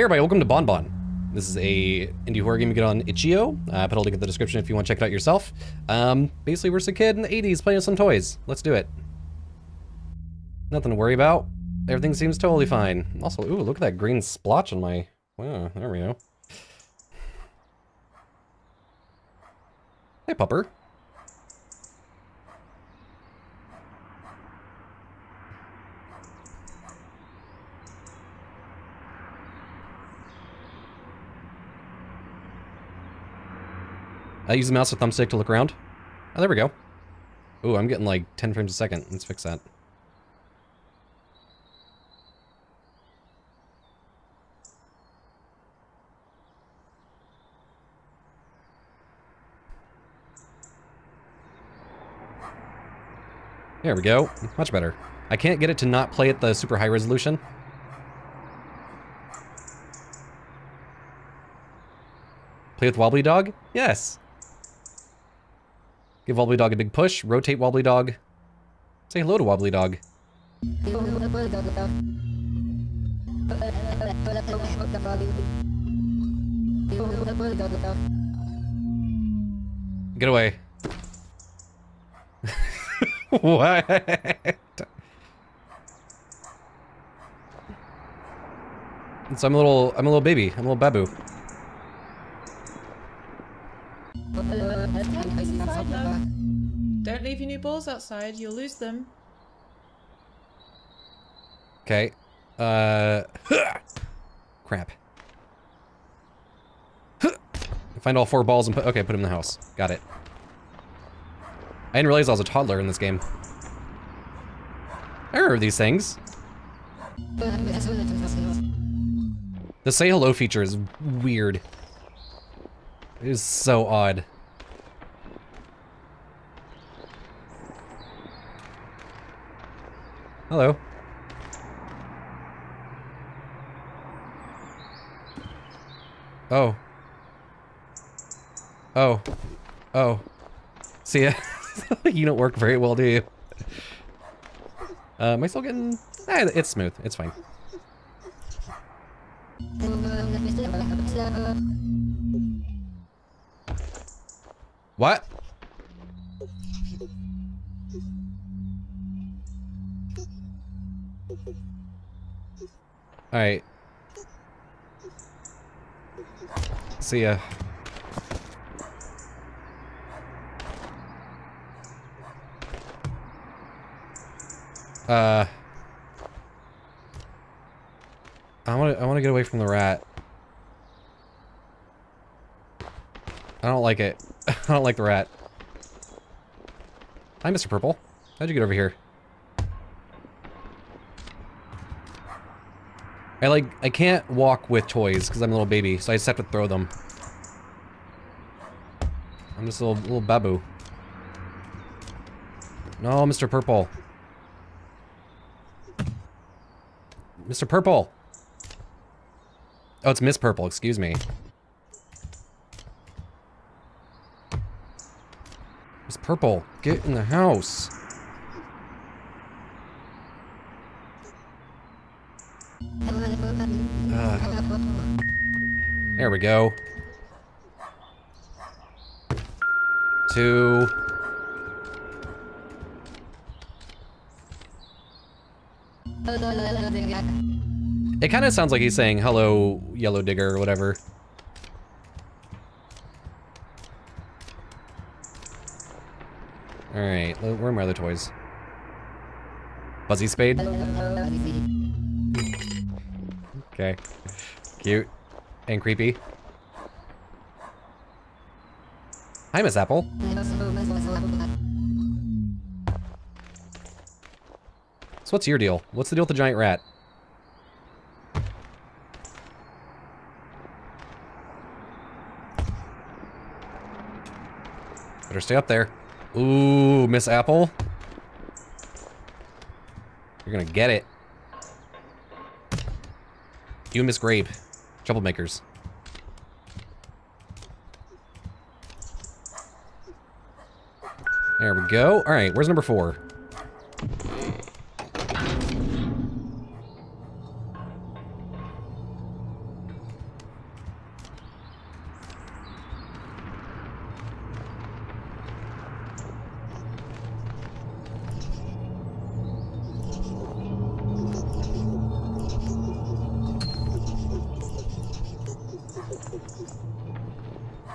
Hey everybody, welcome to Bon Bon. This is a indie horror game you get on itch.io. Uh, put a link in the description if you want to check it out yourself. Um, basically, we're just a kid in the 80s playing with some toys. Let's do it. Nothing to worry about. Everything seems totally fine. Also, ooh, look at that green splotch on my... Wow, there we go. Hey, pupper. I use the mouse with thumbstick to look around. Oh, there we go. Ooh, I'm getting like 10 frames a second. Let's fix that. There we go. Much better. I can't get it to not play at the super high resolution. Play with Wobbly Dog? Yes. Give Wobbly Dog a big push. Rotate Wobbly Dog. Say hello to Wobbly Dog. Get away. what? So I'm a little, I'm a little baby. I'm a little babu. Don't leave your new balls outside, you'll lose them. Okay. Uh. Crap. Find all four balls and put. Okay, put them in the house. Got it. I didn't realize I was a toddler in this game. I remember these things. The say hello feature is weird. It is so odd. Hello. Oh. Oh. Oh. See ya. you don't work very well, do you? Uh, am I still getting... Eh, it's smooth. It's fine. What? Alright. See ya. Uh... I want to I want to get away from the rat. I don't like it. I don't like the rat. Hi, Mr. Purple. How'd you get over here? I like, I can't walk with toys because I'm a little baby, so I just have to throw them. I'm just a little, little babu. No, Mr. Purple. Mr. Purple! Oh, it's Miss Purple, excuse me. Miss Purple, get in the house. We go. Two. It kind of sounds like he's saying, hello, yellow digger, or whatever. Alright, where are my other toys? Buzzy Spade? Okay. Cute. And creepy. Hi, Miss Apple. So what's your deal? What's the deal with the giant rat? Better stay up there. Ooh, Miss Apple. You're gonna get it. You and Miss Grape. Troublemakers. There we go. Alright, where's number four?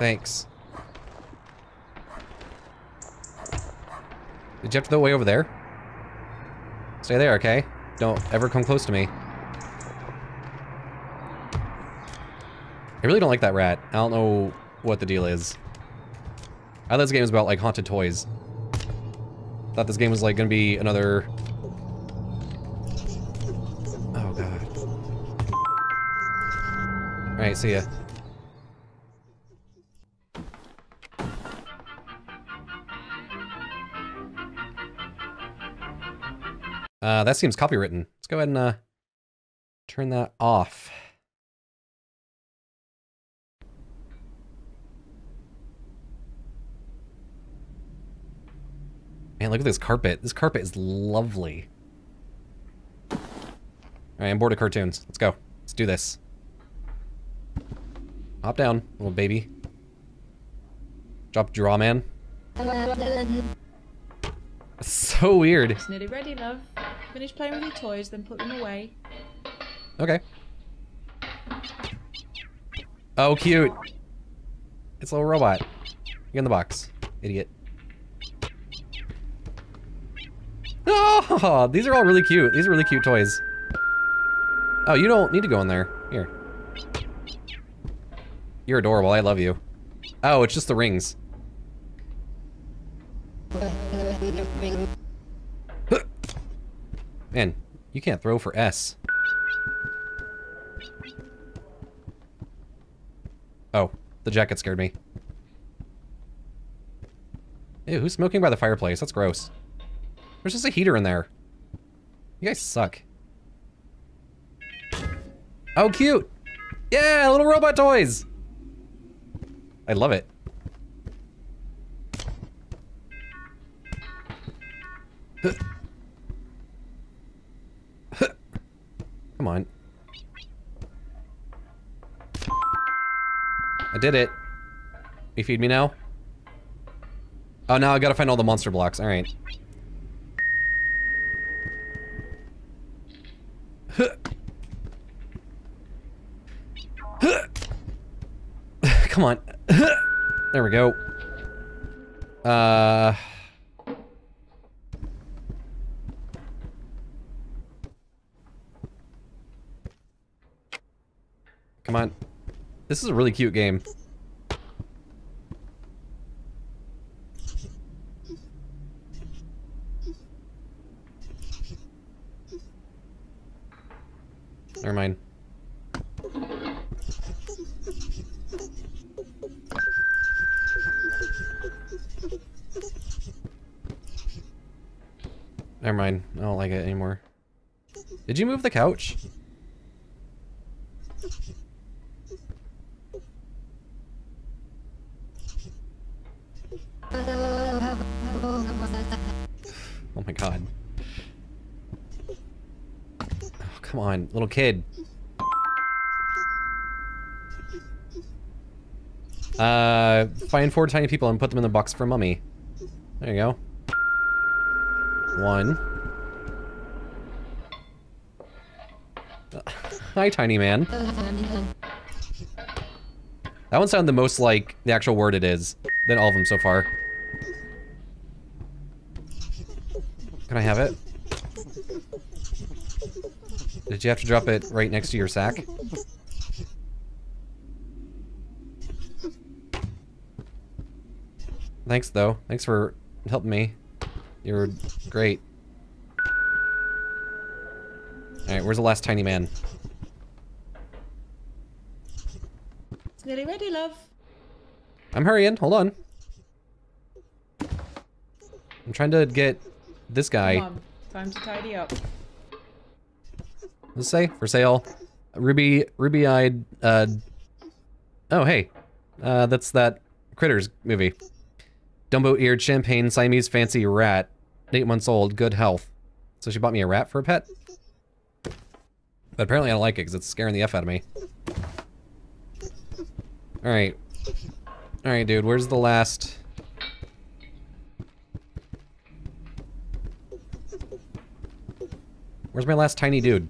Thanks. Did you have to go way over there? Stay there, okay? Don't ever come close to me. I really don't like that rat. I don't know what the deal is. I thought this game was about, like, haunted toys. Thought this game was, like, gonna be another... Oh, God. Alright, see ya. Uh, that seems copywritten. Let's go ahead and uh, turn that off. Man, look at this carpet. This carpet is lovely. All right, I'm bored of cartoons. Let's go. Let's do this. Hop down, little baby. Drop draw, man. So weird. It's nearly ready, love. Finish playing with your toys, then put them away. Okay. Oh, cute. It's a little robot. Get in the box, idiot. Oh, these are all really cute. These are really cute toys. Oh, you don't need to go in there. Here. You're adorable. I love you. Oh, it's just the rings. Man, you can't throw for S. Oh, the jacket scared me. Ew, who's smoking by the fireplace? That's gross. There's just a heater in there. You guys suck. Oh, cute! Yeah, little robot toys! I love it. Come on. I did it. You feed me now? Oh, now I gotta find all the monster blocks. Alright. Come on. there we go. Uh... Come on. This is a really cute game. Never mind. Never mind. I don't like it anymore. Did you move the couch? Oh my god. Oh, come on, little kid. Uh, find four tiny people and put them in the box for mummy. There you go. One. Hi, tiny man. That one sounded the most like the actual word it is than all of them so far. Can I have it? Did you have to drop it right next to your sack? Thanks, though. Thanks for helping me. You're great. Alright, where's the last tiny man? It's nearly ready, love. I'm hurrying. Hold on. I'm trying to get this guy. Time to tidy up. Let's say for sale. Ruby, ruby-eyed. Uh, oh, hey, uh, that's that Critters movie. Dumbo-eared champagne Siamese fancy rat, eight months old, good health. So she bought me a rat for a pet. But apparently I don't like it because it's scaring the f out of me. All right, all right, dude. Where's the last? Where's my last tiny dude?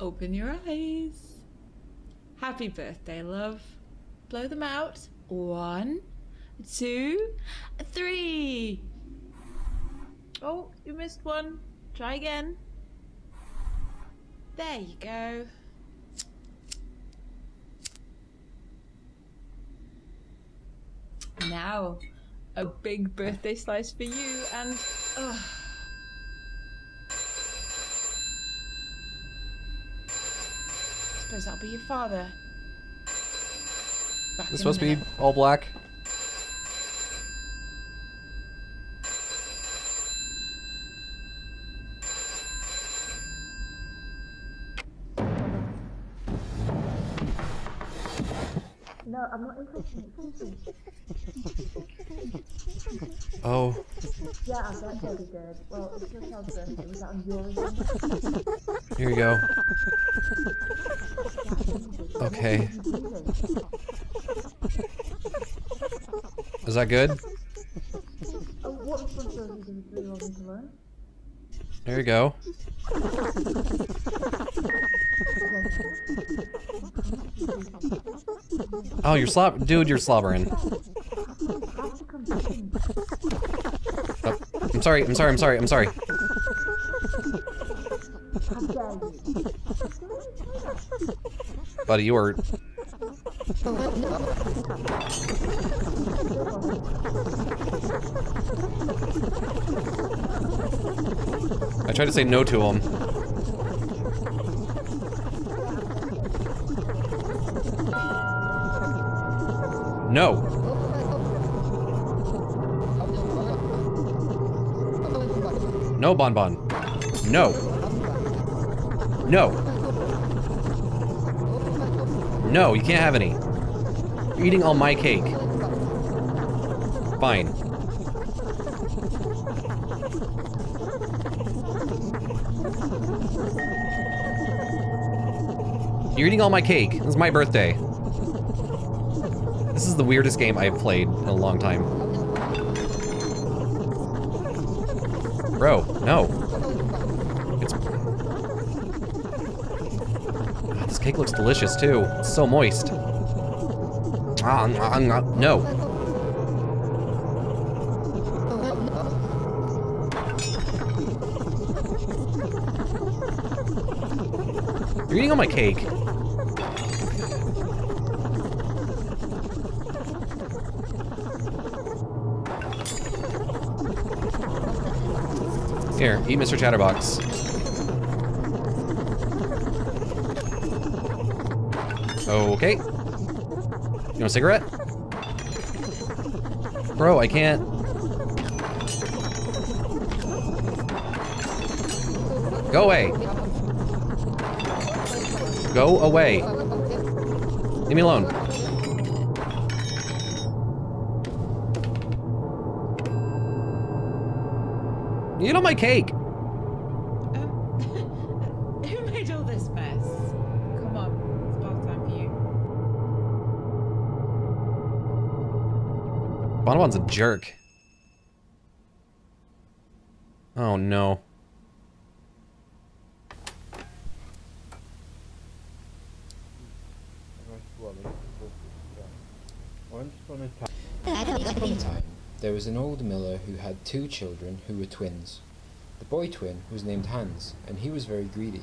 Open your eyes. Happy birthday, love. Blow them out. One, two, three. Oh, you missed one. Try again. There you go. Now, a big birthday slice for you and. ugh. Suppose that'll be your father. Back This in a supposed to be all black? No, I'm not interested. Oh, Yeah, that good. Well, it's your child's birthday. Was on your agenda? here you go. Okay. Is that good? Oh, what responsibilities do you three want me to learn? There you go. Oh, you're slob- Dude, you're slobbering. Oh, I'm sorry, I'm sorry, I'm sorry, I'm sorry. Buddy, you are... I tried to say no to him. No. No, Bon Bon. No. No. No, you can't have any. You're eating all my cake. Fine. You're eating all my cake. This is my birthday. This is the weirdest game I've played in a long time. No. It's... God, this cake looks delicious too. It's so moist. Ah, ah, ah, no. You're eating all my cake. Here, eat Mr. Chatterbox. Okay. You want a cigarette? Bro, I can't. Go away. Go away. Leave me alone. Eat all my cake. Um, who made all this mess? Come on, it's bath time for you. Bon Bon's a jerk. Oh no. Upon a time, there was an old miller who had two children who were twins. The boy twin was named Hans, and he was very greedy.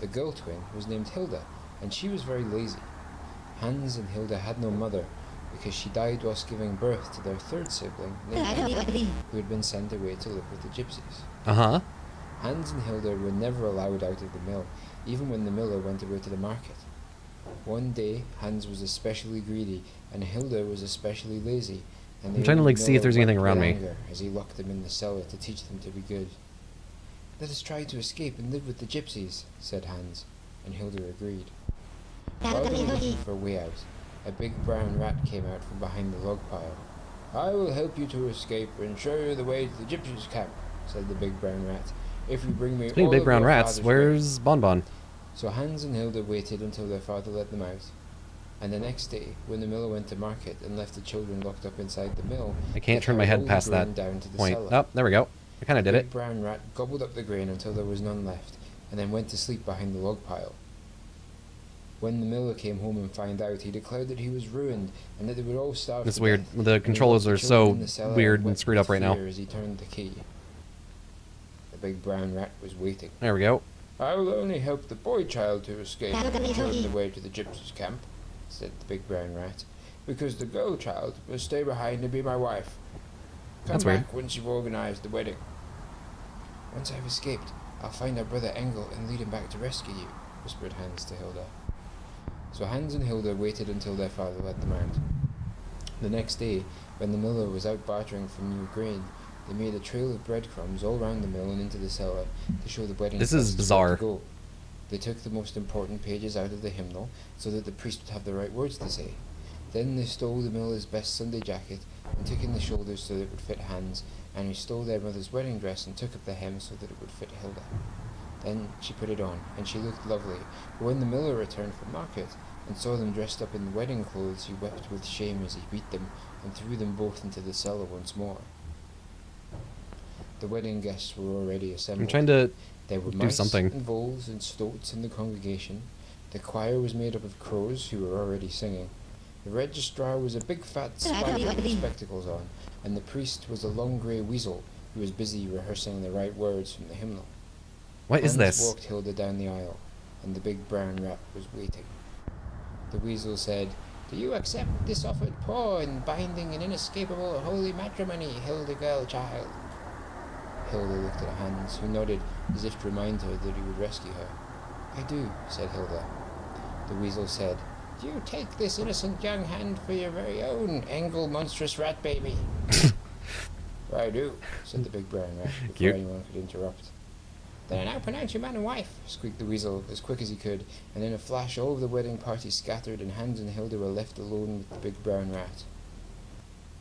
The girl twin was named Hilda, and she was very lazy. Hans and Hilda had no mother because she died whilst giving birth to their third sibling, named Anna, who had been sent away to live with the gypsies. Uh huh. Hans and Hilda were never allowed out of the mill, even when the miller went away to the market. One day, Hans was especially greedy, and Hilda was especially lazy. And I'm trying to, like, see if there's anything around me. As he locked them in the cellar to teach them to be good. Let us try to escape and live with the gypsies, said Hans, and Hilda agreed. While they were looking for a way out, a big brown rat came out from behind the log pile. I will help you to escape and show you the way to the gypsies' camp, said the big brown rat. If you bring me Speaking of all big of brown rats, where's Bon Bon? so Hans and Hilda waited until their father let them out. And the next day, when the miller went to market and left the children locked up inside the mill, I can't turn my head past that down to the point. cellar. Oh, there we go. I kind of did Big it. brown rat gobbled up the grain until there was none left, and then went to sleep behind the log pile. When the miller came home and found out, he declared that he was ruined and that they would all starve. It's to weird. death, The controllers are so in the cellar weird and screwed up right now. fear As he turned the key, the big brown rat was waiting. There we go. I will only help the boy child to escape and show him the way to the gypsies' camp, said the big brown rat, because the girl child will stay behind and be my wife. Come That's back weird. once you've organized the wedding. Once I've escaped, I'll find our brother Engel and lead him back to rescue you, whispered Hans to Hilda. So Hans and Hilda waited until their father let them out. The next day, when the miller was out bartering for new grain, they made a trail of breadcrumbs all round the mill and into the cellar to show the wedding This is bizarre. They took the most important pages out of the hymnal so that the priest would have the right words to say. Then they stole the miller's best Sunday jacket and took in the shoulders so that it would fit Hans, and he stole their mother's wedding dress and took up the hem so that it would fit Hilda. Then she put it on, and she looked lovely. But when the miller returned from market and saw them dressed up in wedding clothes, he wept with shame as he beat them and threw them both into the cellar once more. The wedding guests were already assembled. I'm trying to. There were do mice something. and voles and stoats in the congregation. The choir was made up of crows who were already singing. The registrar was a big fat spider with spectacles on, and the priest was a long grey weasel who was busy rehearsing the right words from the hymnal. What is Hans this? walked Hilda down the aisle, and the big brown rat was waiting. The weasel said, Do you accept this offered paw in binding and inescapable holy matrimony, Hilda girl child? Hilda looked at Hans, who nodded as if to remind her that he would rescue her. I do, said Hilda. The weasel said, Do you take this innocent young hand for your very own Engel monstrous rat baby? I do, said the big brown rat before Cute. anyone could interrupt. Then I now pronounce you man and wife, squeaked the weasel as quick as he could, and in a flash all of the wedding party scattered and Hans and Hilda were left alone with the big brown rat.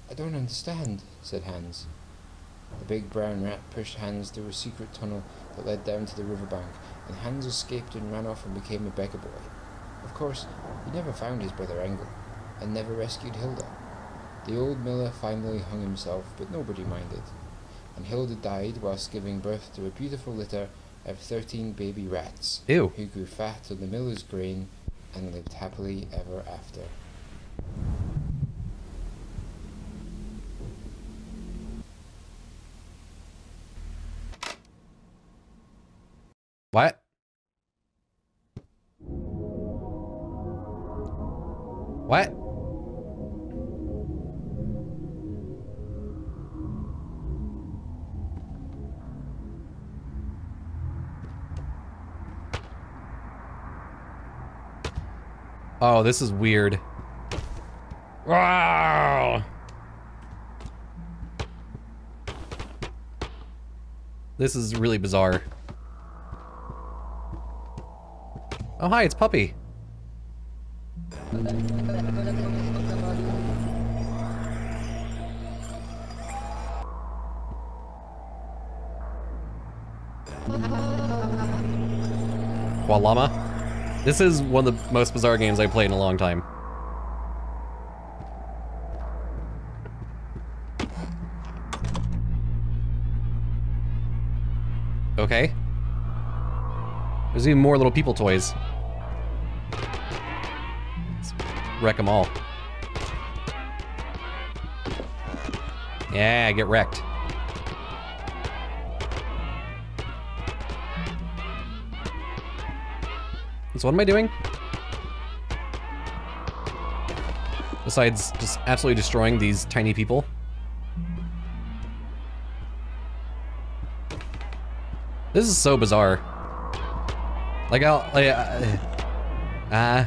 I don't understand, said Hans. The big brown rat pushed Hans through a secret tunnel that led down to the riverbank, and Hans escaped and ran off and became a beggar boy. Of course, he never found his brother Engel, and never rescued Hilda. The old miller finally hung himself, but nobody minded, and Hilda died whilst giving birth to a beautiful litter of thirteen baby rats, Ew. who grew fat on the miller's grain and lived happily ever after. What? What? Oh, this is weird. Wow. This is really bizarre. Oh, hi, it's Puppy. Koalama. This is one of the most bizarre games I've played in a long time. Okay. There's even more little people toys. Wreck them all. Yeah, get wrecked. So what am I doing? Besides just absolutely destroying these tiny people. This is so bizarre. Like I'll, like, uh, uh,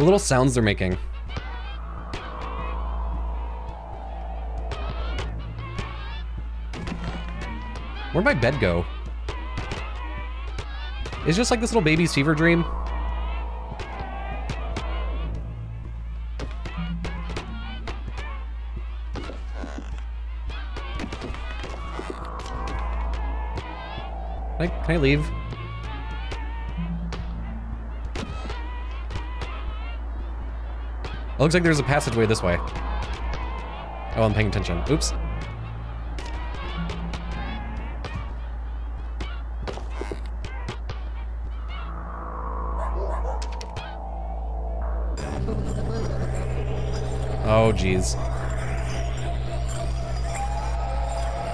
the little sounds they're making. Where'd my bed go? It's just like this little baby's fever dream. Can I, can I leave? It looks like there's a passageway this way. Oh, I'm paying attention. Oops. Oh, jeez.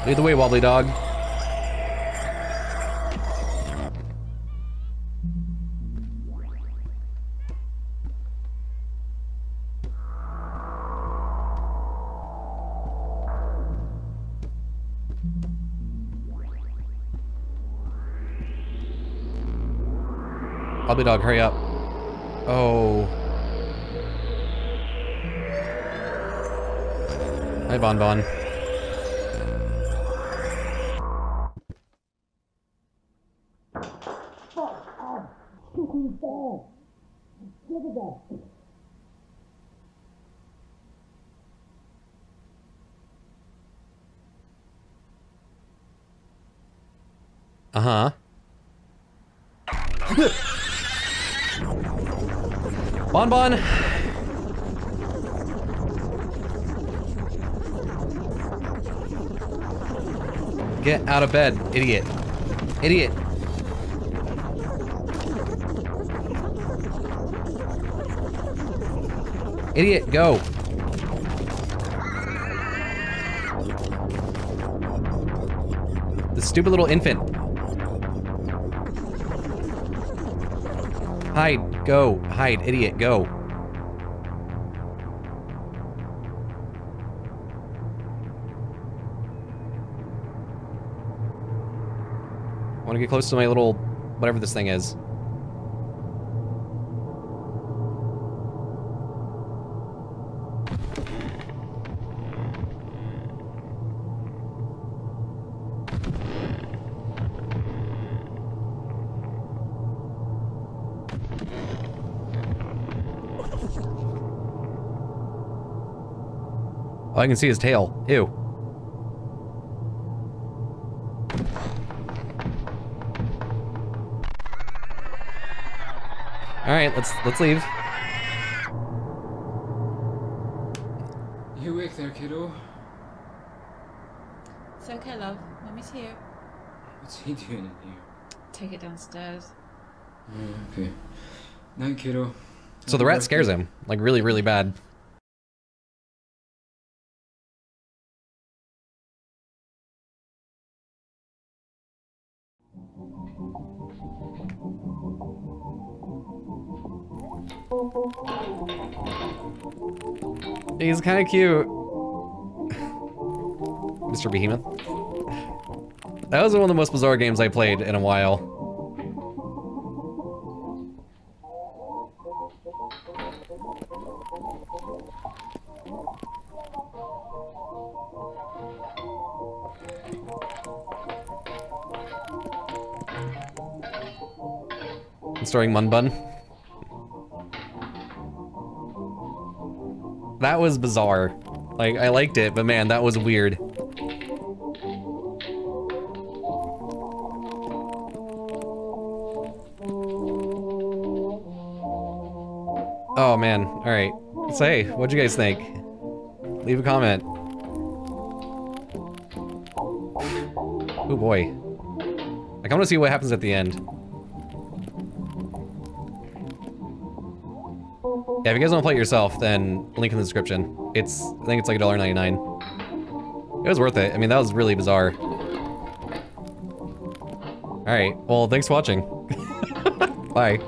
Lead the way, wobbly dog. Wobbly dog, hurry up. Oh. Hi, Bon Bon. Uh-huh. Bon Bon! Get out of bed, idiot. Idiot. Idiot, go. The stupid little infant. Hide, go, hide, idiot, go. Want to get close to my little, whatever this thing is. All I can see is tail. Ew. All right, let's let's leave. You awake there, kiddo? It's okay, love. Mommy's here. What's he doing in here? Take it downstairs. Oh, okay. Night, kiddo. So the rat scares him, like really, really bad. He's kind of cute. Mr. Behemoth. That was one of the most bizarre games I played in a while. Starring Munbun. That was bizarre. Like, I liked it, but man, that was weird. Oh man, alright. Say, what'd you guys think? Leave a comment. Oh boy. Like, I kind of see what happens at the end. Yeah, if you guys want to play it yourself, then link in the description. It's, I think it's like $1.99. It was worth it. I mean, that was really bizarre. Alright, well, thanks for watching. Bye.